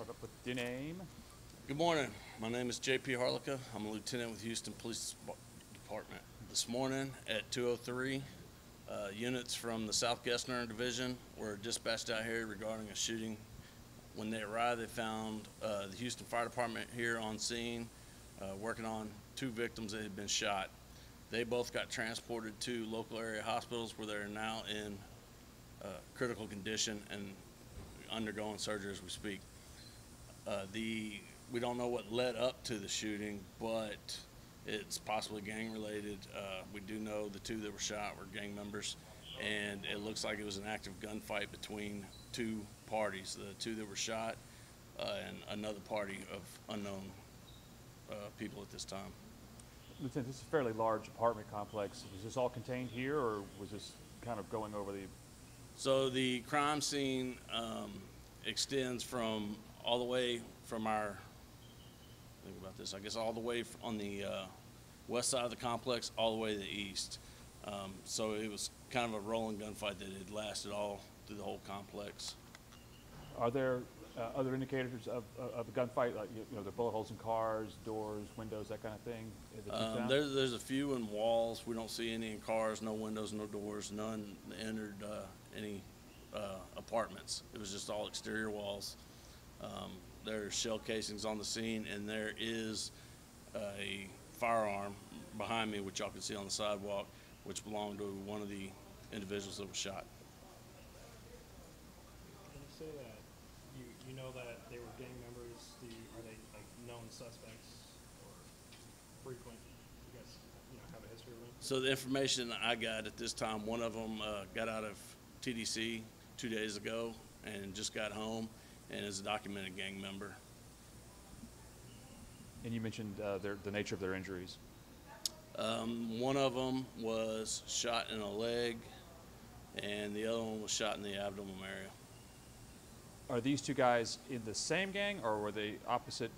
Start up with your name. Good morning. My name is JP Harlica. I'm a lieutenant with Houston Police Department. This morning at 2:03, uh, units from the South Gessner Division were dispatched out here regarding a shooting. When they arrived, they found uh, the Houston Fire Department here on scene, uh, working on two victims that had been shot. They both got transported to local area hospitals where they're now in uh, critical condition and undergoing surgery as we speak. Uh, the we don't know what led up to the shooting, but it's possibly gang related. Uh, we do know the two that were shot were gang members, and it looks like it was an active gunfight between two parties: the two that were shot uh, and another party of unknown uh, people at this time. Lieutenant, this is a fairly large apartment complex. Was this all contained here, or was this kind of going over the? So the crime scene um, extends from all the way from our, think about this, I guess all the way on the uh, west side of the complex, all the way to the east. Um, So it was kind of a rolling gunfight that had lasted all through the whole complex. Are there uh, other indicators of, of a gunfight, like you know, the bullet holes in cars, doors, windows, that kind of thing? Um? There's, there's a few in walls. We don't see any in cars, no windows, no doors, none entered uh, any uh, apartments. It was just all exterior walls. Um, There's shell casings on the scene, and there is a firearm behind me, which y'all can see on the sidewalk, which belonged to one of the individuals that was shot. Can you say that you, you know that they were gang members? Do you, are they like known suspects or frequent? You guys, you know, have a history with them? So the information I got at this time, one of them uh, got out of TDC two days ago and just got home and is a documented gang member. And you mentioned uh, their, the nature of their injuries. Um, one of them was shot in a leg, and the other one was shot in the abdomen area. Are these two guys in the same gang, or were they opposite?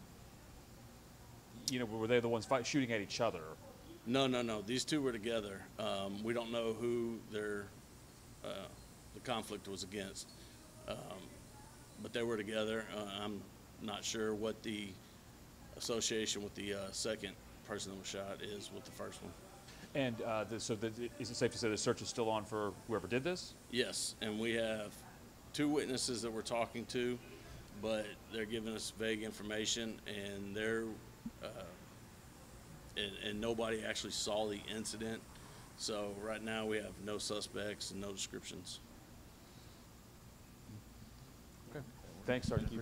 You know, were they the ones fight, shooting at each other? No, no, no. These two were together. Um, we don't know who their uh, the conflict was against, um, but they were together. Uh, I'm not sure what the association with the uh, second person that was shot is with the first one. And uh, the, so, the, is it safe to say the search is still on for whoever did this? Yes, and we have two witnesses that we're talking to, but they're giving us vague information, and they're, uh, and, and nobody actually saw the incident. So right now, we have no suspects and no descriptions. Thanks, Sergeant.